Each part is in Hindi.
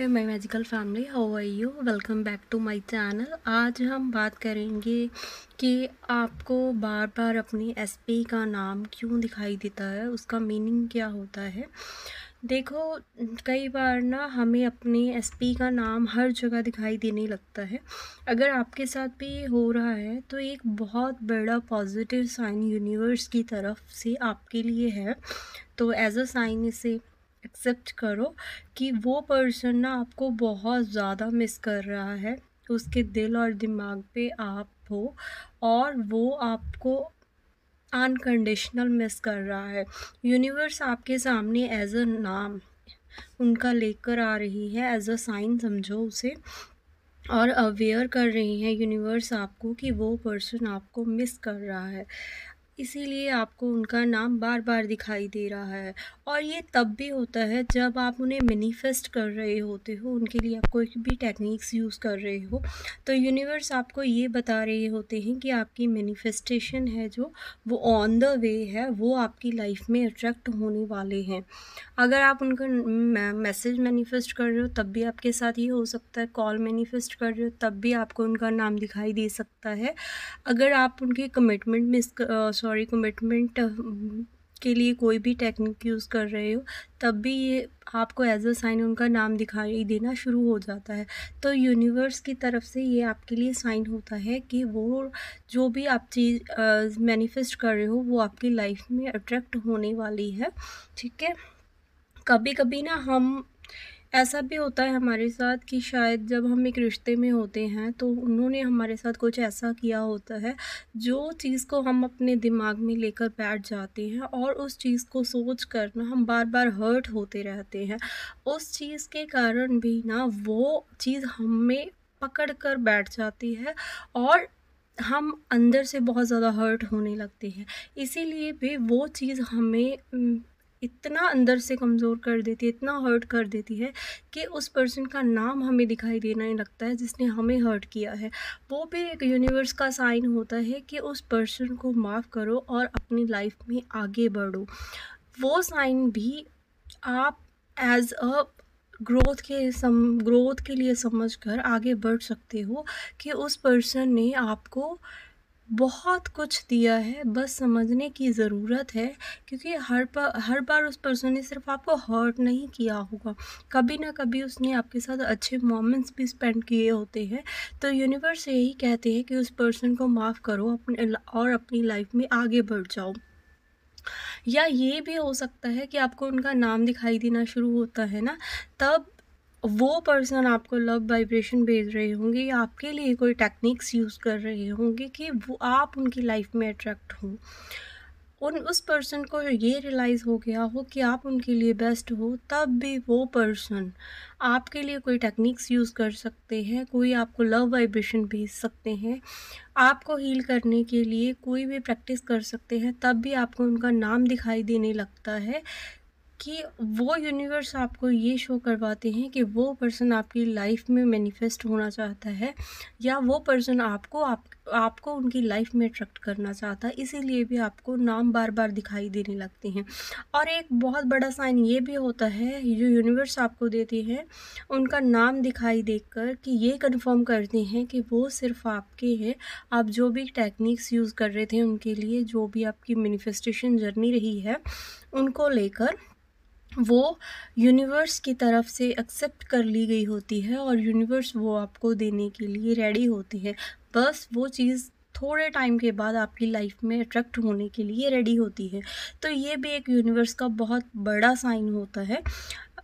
Hi my magical family how are you welcome back to my channel आज हम बात करेंगे कि आपको बार बार अपनी एसपी का नाम क्यों दिखाई देता है? उसका मीनिंग क्या होता है? देखो, कई बार ना हमें अपनी एसपी का नाम हर जगह दिखाई देने लगता है। अगर आपके साथ भी ये हो रहा है तो एक बहुत बड़ा पॉजिटिव साइन यूनिवर्स की तरफ़ से आपके लिए है। तो एज अ साइन इसे एक्सेप्ट करो कि वो पर्सन ना आपको बहुत ज़्यादा मिस कर रहा है। उसके दिल और दिमाग पे आप हो और वो आपको अनकंडीशनल मिस कर रहा है। यूनिवर्स आपके सामने एज अ नाम उनका लेकर आ रही है एज अ साइन समझो उसे और अवेयर कर रही है। यूनिवर्स आपको कि वो पर्सन आपको मिस कर रहा है। इसीलिए आपको उनका नाम बार बार दिखाई दे रहा है। और ये तब भी होता है जब आप उन्हें मैनिफेस्ट कर रहे होते हो, उनके लिए आप कोई भी टेक्निक्स यूज़ कर रहे हो। तो यूनिवर्स आपको ये बता रहे होते हैं कि आपकी मैनिफेस्टेशन है जो, वो ऑन द वे है, वो आपकी लाइफ में अट्रैक्ट होने वाले हैं। अगर आप उनका मैसेज मैनिफेस्ट कर रहे हो, तब भी आपके साथ ये हो सकता है कॉल मैनिफेस्ट कर रहे हो, तब भी आपको उनका नाम दिखाई दे सकता है। अगर आप उनके कमिटमेंट मिस सॉरी कमिटमेंट के लिए कोई भी टेक्निक यूज़ कर रहे हो, तब भी ये आपको एज अ साइन उनका नाम दिखाई देना शुरू हो जाता है। तो यूनिवर्स की तरफ़ से ये आपके लिए साइन होता है कि वो जो भी आप चीज़ मैनिफेस्ट कर रहे हो, वो आपकी लाइफ में अट्रैक्ट होने वाली है, ठीक है? कभी कभी ना हम ऐसा भी होता है हमारे साथ कि शायद जब हम एक रिश्ते में होते हैं तो उन्होंने हमारे साथ कुछ ऐसा किया होता है, जो चीज़ को हम अपने दिमाग में लेकर बैठ जाते हैं और उस चीज़ को सोच कर ना हम बार बार हर्ट होते रहते हैं। उस चीज़ के कारण भी ना वो चीज़ हमें पकड़ कर बैठ जाती है और हम अंदर से बहुत ज़्यादा हर्ट होने लगते हैं। इसीलिए भी वो चीज़ हमें इतना अंदर से कमज़ोर कर देती है, इतना हर्ट कर देती है कि उस पर्सन का नाम हमें दिखाई देना ही लगता है जिसने हमें हर्ट किया है। वो भी एक यूनिवर्स का साइन होता है कि उस पर्सन को माफ़ करो और अपनी लाइफ में आगे बढ़ो। वो साइन भी आप एज अ ग्रोथ के सम ग्रोथ के लिए समझ कर आगे बढ़ सकते हो कि उस पर्सन ने आपको बहुत कुछ दिया है, बस समझने की ज़रूरत है, क्योंकि हर पर हर बार उस पर्सन ने सिर्फ़ आपको हर्ट नहीं किया होगा। कभी ना कभी उसने आपके साथ अच्छे मोमेंट्स भी स्पेंड किए होते हैं। तो यूनिवर्स यही कहते हैं कि उस पर्सन को माफ़ करो, अपने और अपनी लाइफ में आगे बढ़ जाओ। या ये भी हो सकता है कि आपको उनका नाम दिखाई देना शुरू होता है ना, तब वो पर्सन आपको लव वाइब्रेशन भेज रहे होंगे या आपके लिए कोई टेक्निक्स यूज़ कर रहे होंगे कि वो आप उनकी लाइफ में अट्रैक्ट हों। उन, उस पर्सन को ये रियलाइज़ हो गया हो कि आप उनके लिए बेस्ट हो, तब भी वो पर्सन आपके लिए कोई टेक्निक्स यूज़ कर सकते हैं, कोई आपको लव वाइब्रेशन भेज सकते हैं। आपको हील करने के लिए कोई भी प्रैक्टिस कर सकते हैं, तब भी आपको उनका नाम दिखाई देने लगता है। कि वो यूनिवर्स आपको ये शो करवाते हैं कि वो पर्सन आपकी लाइफ में मैनिफेस्ट होना चाहता है या वो पर्सन आपको, आप, आपको उनकी लाइफ में अट्रैक्ट करना चाहता है, इसीलिए भी आपको नाम बार बार दिखाई देने लगते हैं। और एक बहुत बड़ा साइन ये भी होता है, जो यूनिवर्स आपको देते हैं, उनका नाम दिखाई देकर कि ये कंफर्म करते हैं कि वो सिर्फ़ आपके हैं। आप जो भी टेक्निक्स यूज़ कर रहे थे उनके लिए, जो भी आपकी मैनिफेस्टेशन जर्नी रही है, उनको लेकर वो यूनिवर्स की तरफ़ से एक्सेप्ट कर ली गई होती है और यूनिवर्स वो आपको देने के लिए रेडी होती है। बस वो चीज़ थोड़े टाइम के बाद आपकी लाइफ में अट्रैक्ट होने के लिए रेडी होती है। तो ये भी एक यूनिवर्स का बहुत बड़ा साइन होता है।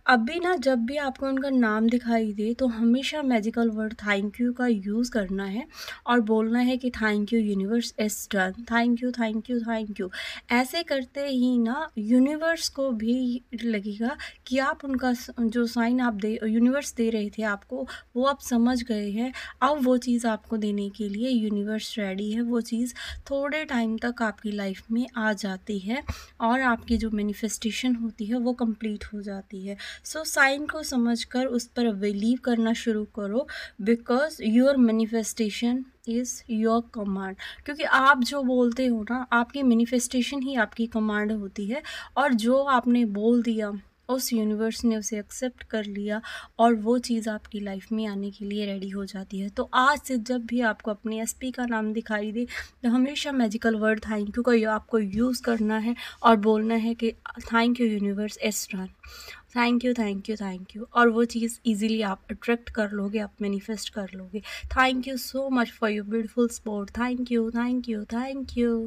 अभी ना जब भी आपको उनका नाम दिखाई दे तो हमेशा मैजिकल वर्ड थैंक यू का यूज़ करना है और बोलना है कि thank you universe is done thank you thank you thank you ऐसे करते ही ना यूनिवर्स को भी लगेगा कि आप उनका जो साइन आप दे यूनिवर्स दे रहे थे आपको, वो आप समझ गए हैं। अब वो चीज़ आपको देने के लिए यूनिवर्स रेडी है। वो चीज़ थोड़े टाइम तक आपकी लाइफ में आ जाती है और आपकी जो मैनिफेस्टेशन होती है, वो कंप्लीट हो जाती है। सो साइन को समझकर उस पर बिलीव करना शुरू करो because your manifestation is your command क्योंकि आप जो बोलते हो ना, आपकी मैनिफेस्टेशन ही आपकी कमांड होती है, और जो आपने बोल दिया, उस यूनिवर्स ने उसे एक्सेप्ट कर लिया, और वो चीज़ आपकी लाइफ में आने के लिए रेडी हो जाती है। तो आज से जब भी आपको अपने एस का नाम दिखाई दे तो हमेशा मैजिकल वर्ड थैंक यू का आपको यूज़ करना है, और बोलना है कि thank you universe as run thank you thank you thank you और वो चीज़ इजीली आप अट्रैक्ट कर लोगे, आप मैनिफेस्ट कर लोगे। Thank you so much for your beautiful support thank you thank you thank you